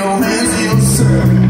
your hands to yourself.